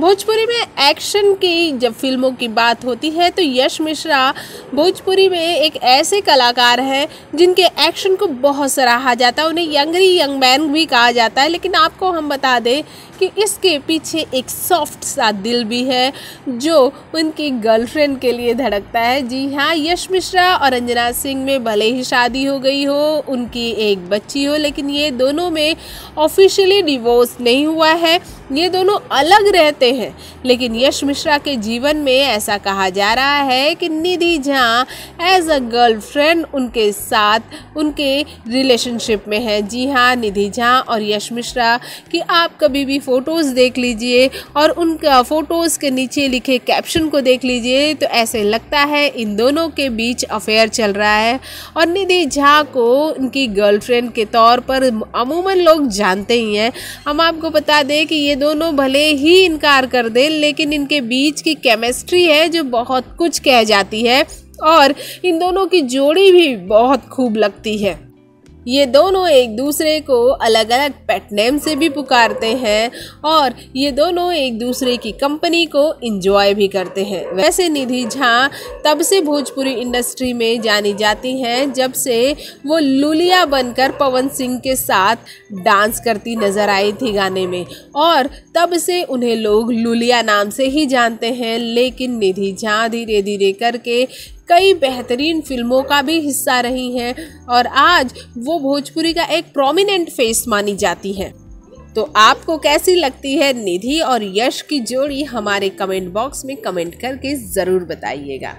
भोजपुरी में एक्शन की जब फ़िल्मों की बात होती है तो यश मिश्रा भोजपुरी में एक ऐसे कलाकार हैं, जिनके एक्शन को बहुत सराहा जाता है, उन्हें यंगरी यंग मैन भी कहा जाता है, लेकिन आपको हम बता दें कि इसके पीछे एक सॉफ्ट सा दिल भी है, जो उनकी गर्लफ्रेंड के लिए धड़कता है। जी हाँ यश मिश्रा और अंजना सिंह में भले ही शादी हो गई हो, उनकी एक बच्ची हो, लेकिन ये दोनों में ऑफिशियली डिवोर्स नहीं हुआ है। ये दोनों अलग रहते हैं। लेकिन यश मिश्रा के जीवन में ऐसा कहा जा रहा है कि Nidhi Jha as a girlfriend उनके साथ, उनके रिलेशनशिप में है। जी हाँ निधि झा और यश मिश्रा, कि आप कभी भी फ़ोटोज़ देख लीजिए और उनका फ़ोटोज़ के नीचे लिखे कैप्शन को देख लीजिए तो ऐसे लगता है इन दोनों के बीच अफेयर चल रहा है। और निधि झा को उनकी गर्लफ्रेंड के तौर पर अमूमन लोग जानते ही हैं। हम आपको बता दें कि ये दोनों भले ही इनकार कर दें, लेकिन इनके बीच की केमिस्ट्री है जो बहुत कुछ कह जाती है और इन दोनों की जोड़ी भी बहुत खूब लगती है। ये दोनों एक दूसरे को अलग अलग पेट नेम से भी पुकारते हैं और ये दोनों एक दूसरे की कंपनी को इंजॉय भी करते हैं। वैसे निधि झा तब से भोजपुरी इंडस्ट्री में जानी जाती हैं जब से वो लुलिया बनकर पवन सिंह के साथ डांस करती नज़र आई थी गाने में और तब से उन्हें लोग लुलिया नाम से ही जानते हैं। लेकिन निधि झा धीरे धीरे करके कई बेहतरीन फ़िल्मों का भी हिस्सा रही हैं और आज वो भोजपुरी का एक प्रोमिनेंट फेस मानी जाती हैं। तो आपको कैसी लगती है निधि और यश की जोड़ी? हमारे कमेंट बॉक्स में कमेंट करके ज़रूर बताइएगा।